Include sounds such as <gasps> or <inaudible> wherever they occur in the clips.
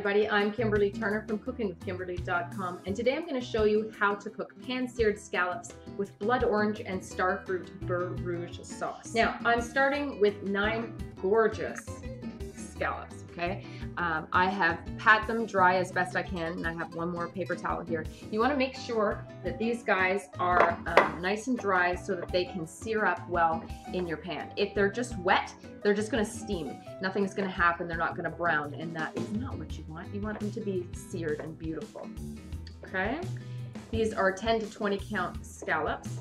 Everybody, I'm Kimberly Turner from cookingwithkimberly.com and today I'm going to show you how to cook pan-seared scallops with blood orange and starfruit beurre rouge sauce. Now I'm starting with nine gorgeous scallops, okay? Um, I have pat them dry as best I can, and I have one more paper towel here. You want to make sure that these guys are um, nice and dry so that they can sear up well in your pan. If they're just wet, they're just going to steam. Nothing's going to happen. They're not going to brown, and that is not what you want. You want them to be seared and beautiful. Okay? These are 10 to 20 count scallops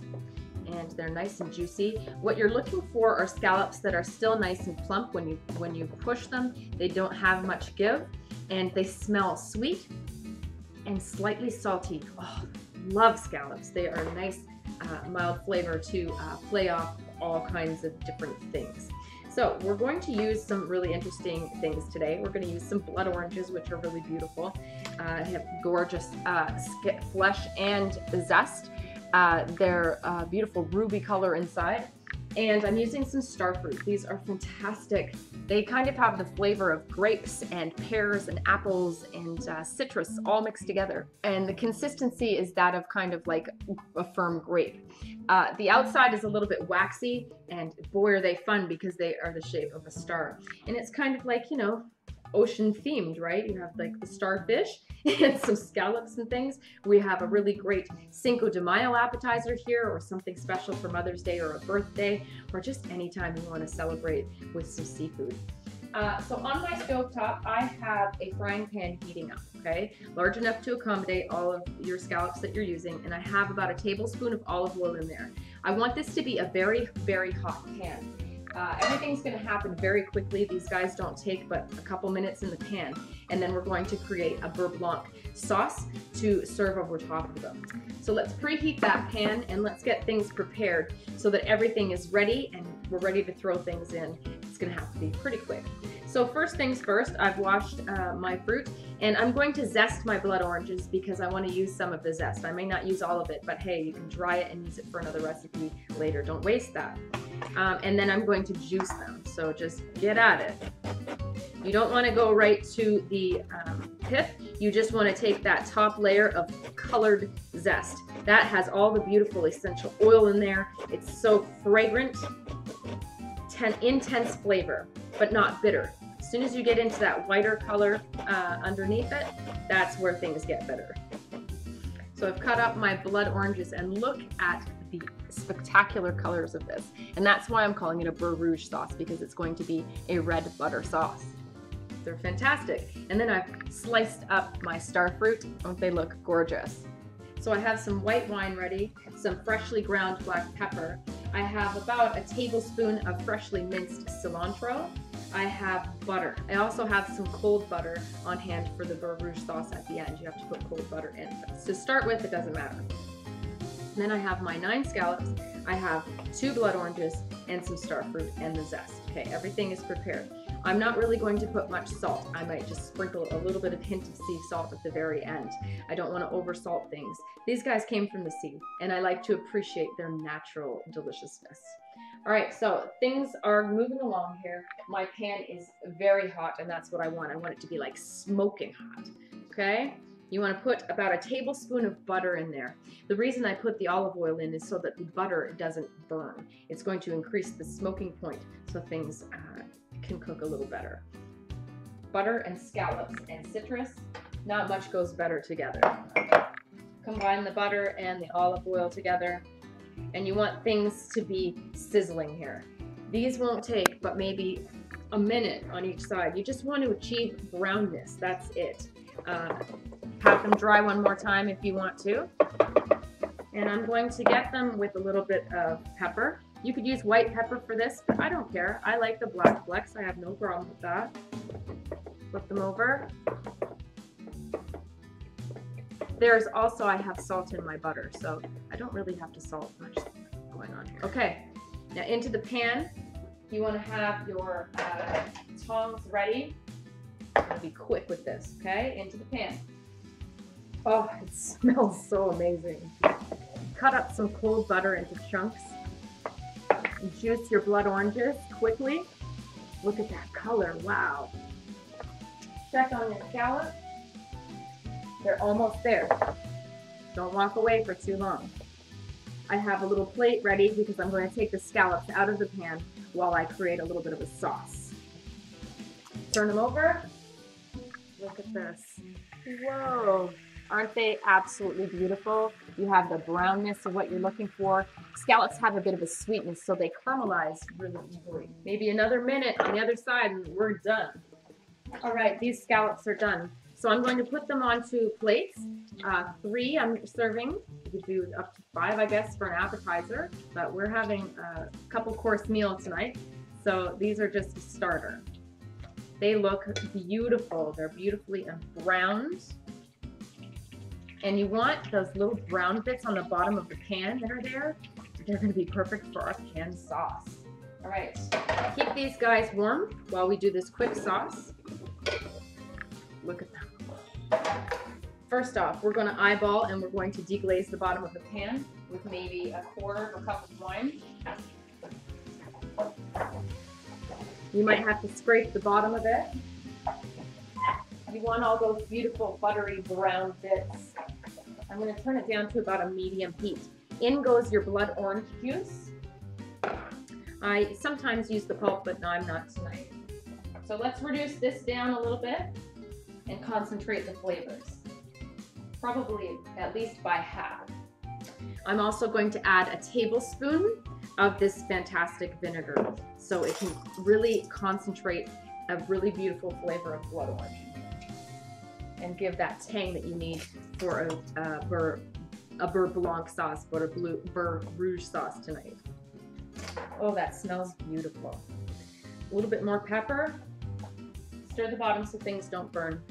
and they're nice and juicy. What you're looking for are scallops that are still nice and plump when you when you push them. They don't have much give and they smell sweet and slightly salty. Oh, love scallops. They are a nice uh, mild flavor to uh, play off all kinds of different things. So we're going to use some really interesting things today. We're going to use some blood oranges, which are really beautiful. Uh, have gorgeous uh, flesh and zest. Uh, they're uh, beautiful ruby color inside. And I'm using some starfruit. These are fantastic. They kind of have the flavor of grapes and pears and apples and uh, citrus all mixed together. And the consistency is that of kind of like a firm grape. Uh, the outside is a little bit waxy and boy are they fun because they are the shape of a star. And it's kind of like, you know, ocean themed, right? You have like the starfish <laughs> and some scallops and things. We have a really great Cinco de Mayo appetizer here or something special for Mother's Day or a birthday or just anytime you want to celebrate with some seafood. Uh, so on my stove top, I have a frying pan heating up, okay? Large enough to accommodate all of your scallops that you're using, and I have about a tablespoon of olive oil in there. I want this to be a very, very hot pan. Uh, everything's going to happen very quickly. These guys don't take but a couple minutes in the pan. And then we're going to create a beurre blanc sauce to serve over top of them. So let's preheat that pan and let's get things prepared so that everything is ready and we're ready to throw things in. It's going to have to be pretty quick. So first things first, I've washed uh, my fruit and I'm going to zest my blood oranges because I want to use some of the zest. I may not use all of it, but hey, you can dry it and use it for another recipe later. Don't waste that. Um, and then I'm going to juice them. So just get at it. You don't want to go right to the um, pith. You just want to take that top layer of colored zest. That has all the beautiful essential oil in there. It's so fragrant, ten intense flavor, but not bitter. As soon as you get into that whiter color uh, underneath it, that's where things get bitter. So I've cut up my blood oranges and look at spectacular colors of this. And that's why I'm calling it a beurre rouge sauce because it's going to be a red butter sauce. They're fantastic. And then I've sliced up my star fruit. Don't they look gorgeous? So I have some white wine ready, some freshly ground black pepper. I have about a tablespoon of freshly minced cilantro. I have butter. I also have some cold butter on hand for the beurre rouge sauce at the end. You have to put cold butter in. to start with, it doesn't matter. Then I have my nine scallops. I have two blood oranges and some star fruit and the zest. Okay, everything is prepared. I'm not really going to put much salt. I might just sprinkle a little bit of hint of sea salt at the very end. I don't want to over salt things. These guys came from the sea and I like to appreciate their natural deliciousness. All right, so things are moving along here. My pan is very hot and that's what I want. I want it to be like smoking hot, okay? You want to put about a tablespoon of butter in there. The reason I put the olive oil in is so that the butter doesn't burn. It's going to increase the smoking point so things uh, can cook a little better. Butter and scallops and citrus, not much goes better together. Combine the butter and the olive oil together and you want things to be sizzling here. These won't take but maybe a minute on each side. You just want to achieve brownness, that's it. Uh, Them dry one more time if you want to. And I'm going to get them with a little bit of pepper. You could use white pepper for this, but I don't care. I like the black flecks. I have no problem with that. Flip them over. There's also, I have salt in my butter, so I don't really have to salt much going on here. Okay, now into the pan, you want to have your uh, tongs ready. I'm going to be quick with this, okay? Into the pan. Oh, it smells so amazing. Cut up some cold butter into chunks. Juice your blood oranges quickly. Look at that color, wow. Check on your scallop. They're almost there. Don't walk away for too long. I have a little plate ready because I'm going to take the scallops out of the pan while I create a little bit of a sauce. Turn them over. Look at this. Whoa. Aren't they absolutely beautiful? You have the brownness of what you're looking for. Scallops have a bit of a sweetness, so they caramelize really easily. Maybe another minute on the other side and we're done. All right, these scallops are done. So I'm going to put them onto plates. Uh, three I'm serving. You could do up to five, I guess, for an appetizer. But we're having a couple course meal tonight. So these are just a starter. They look beautiful. They're beautifully browned. And you want those little brown bits on the bottom of the pan that are there. They're going to be perfect for our canned sauce. All right, keep these guys warm while we do this quick sauce. Look at that. First off, we're going to eyeball and we're going to deglaze the bottom of the pan with maybe a quarter of a cup of wine. You might have to scrape the bottom of it. You want all those beautiful buttery brown bits. I'm going to turn it down to about a medium heat. In goes your blood orange juice. I sometimes use the pulp, but no, I'm not tonight. So let's reduce this down a little bit and concentrate the flavors. Probably at least by half. I'm also going to add a tablespoon of this fantastic vinegar so it can really concentrate a really beautiful flavor of blood orange and give that tang that you need for a, uh, a beurre blanc sauce, but a blue beurre rouge sauce tonight. Oh, that smells beautiful. A little bit more pepper. Stir the bottom so things don't burn.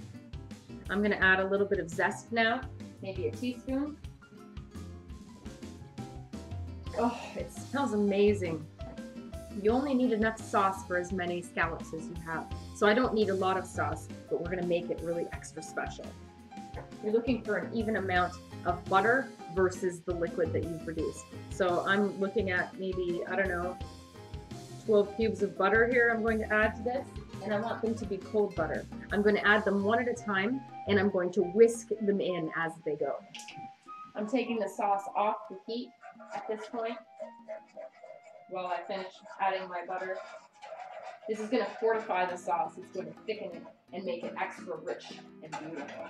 I'm gonna add a little bit of zest now, maybe a teaspoon. Oh, it smells amazing. You only need enough sauce for as many scallops as you have. So I don't need a lot of sauce, but we're gonna make it really extra special. You're looking for an even amount of butter versus the liquid that you produce. So I'm looking at maybe, I don't know, 12 cubes of butter here I'm going to add to this, and I want them to be cold butter. I'm going to add them one at a time, and I'm going to whisk them in as they go. I'm taking the sauce off the heat at this point while I finish adding my butter. This is going to fortify the sauce. It's going to thicken it and make it extra rich and beautiful.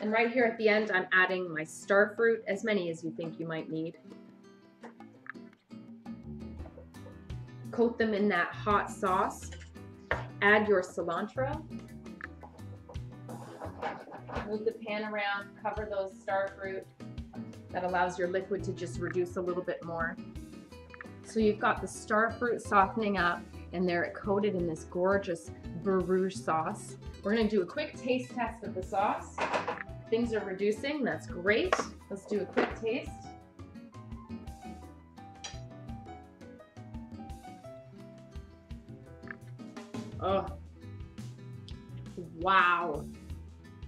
And right here at the end, I'm adding my star fruit, as many as you think you might need. Coat them in that hot sauce. Add your cilantro. Move the pan around, cover those star fruit. That allows your liquid to just reduce a little bit more. So you've got the star fruit softening up and they're coated in this gorgeous beurre sauce. We're gonna do a quick taste test of the sauce. Things are reducing, that's great. Let's do a quick taste. Oh, wow.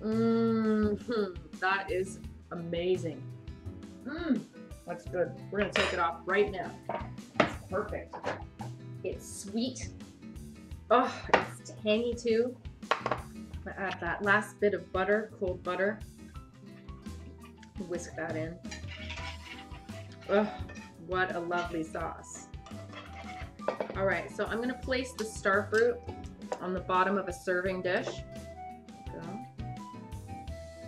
Mmm, that is amazing. Mmm, that's good. We're gonna take it off right now. Perfect. It's sweet. Oh, it's tangy too. I add that last bit of butter, cold butter. Whisk that in. Oh, what a lovely sauce. All right, so I'm gonna place the star fruit on the bottom of a serving dish.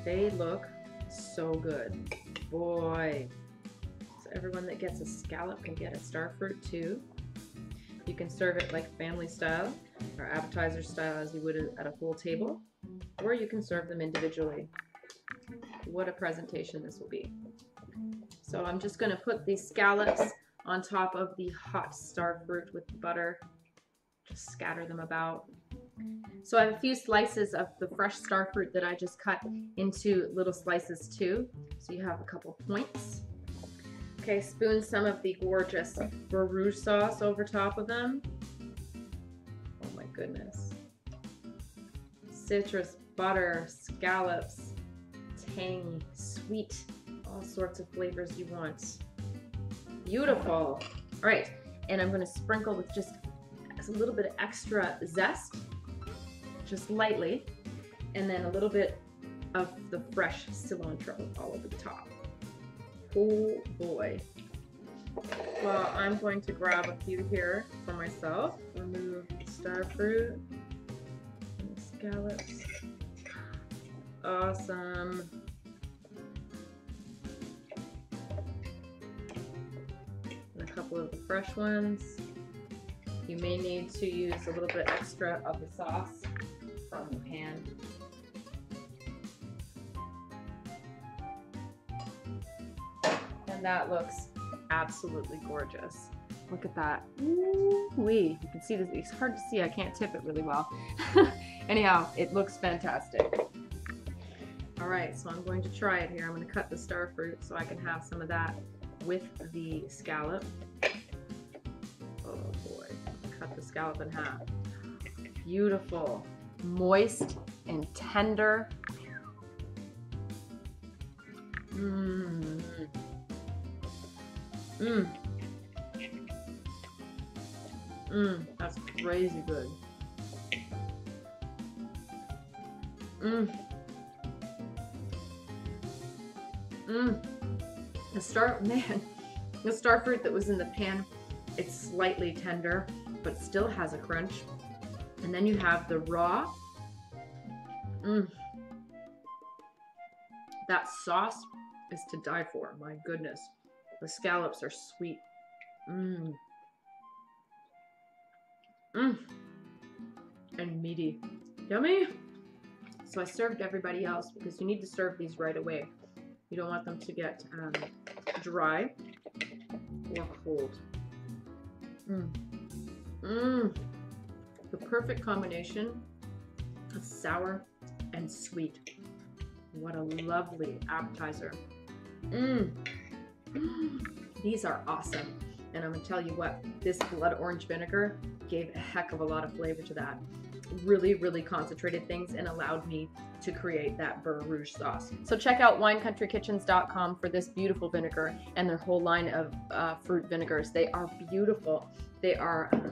They look so good. Boy. Everyone that gets a scallop can get a star fruit too. You can serve it like family style or appetizer style as you would at a full table, or you can serve them individually. What a presentation this will be. So I'm just going to put these scallops on top of the hot star fruit with butter. Just scatter them about. So I have a few slices of the fresh star fruit that I just cut into little slices too. So you have a couple points. Okay, spoon some of the gorgeous rouge sauce over top of them. Oh my goodness. Citrus, butter, scallops, tangy, sweet, all sorts of flavors you want. Beautiful. All right, and I'm gonna sprinkle with just a little bit of extra zest, just lightly. and then a little bit of the fresh cilantro all over the top. Oh boy. Well, I'm going to grab a few here for myself. Remove star fruit and scallops. Awesome. And a couple of the fresh ones. You may need to use a little bit extra of the sauce from the pan. And that looks absolutely gorgeous. Look at that. Ooh-wee. You can see this. It's hard to see. I can't tip it really well. <laughs> Anyhow, it looks fantastic. All right, so I'm going to try it here. I'm going to cut the star fruit so I can have some of that with the scallop. Oh boy, cut the scallop in half. Beautiful, moist and tender. Mmm. Mmm. Mmm, that's crazy good. Mmm. Mmm. The star, <laughs> man, the star fruit that was in the pan, it's slightly tender, but still has a crunch. And then you have the raw. Mmm. That sauce is to die for, my goodness. The scallops are sweet. Mmm. Mmm. And meaty. Yummy. So I served everybody else because you need to serve these right away. You don't want them to get um, dry or cold. Mmm. Mmm. The perfect combination of sour and sweet. What a lovely appetizer. Mmm. <gasps> These are awesome. And I'm gonna tell you what, this blood orange vinegar gave a heck of a lot of flavor to that. Really, really concentrated things and allowed me to create that Beurre Rouge sauce. So check out winecountrykitchens.com for this beautiful vinegar and their whole line of uh, fruit vinegars. They are beautiful. They are uh,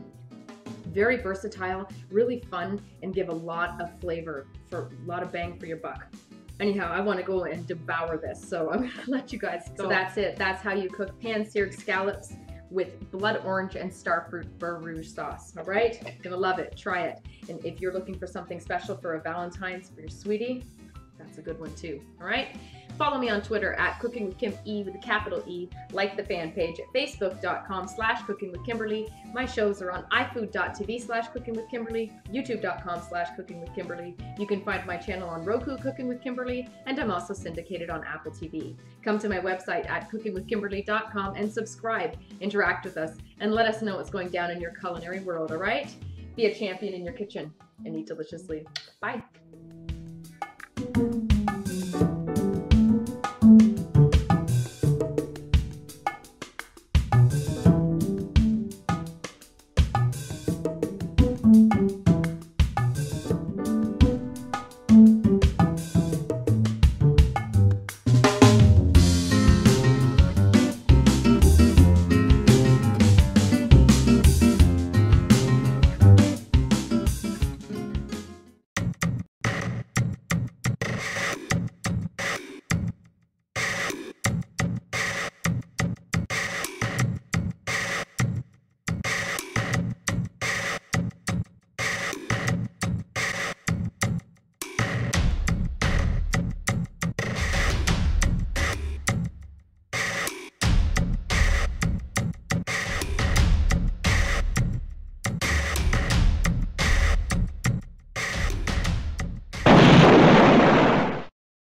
very versatile, really fun, and give a lot of flavor for a lot of bang for your buck. Anyhow, I want to go and devour this, so I'm <laughs> to let you guys go. So that's it. That's how you cook pan-seared scallops with blood orange and starfruit Beurre Rouge sauce. All right? Gonna love it. Try it. And if you're looking for something special for a Valentine's for your sweetie, that's a good one too. All right? Follow me on Twitter at Cooking with Kim E with a capital E. Like the fan page at facebook.com slash cooking with Kimberly. My shows are on ifood.tv slash cooking with Kimberly, youtube.com slash cooking with Kimberly. You can find my channel on Roku, Cooking with Kimberly, and I'm also syndicated on Apple TV. Come to my website at cookingwithkimberly.com and subscribe, interact with us, and let us know what's going down in your culinary world, all right? Be a champion in your kitchen and eat deliciously. Bye.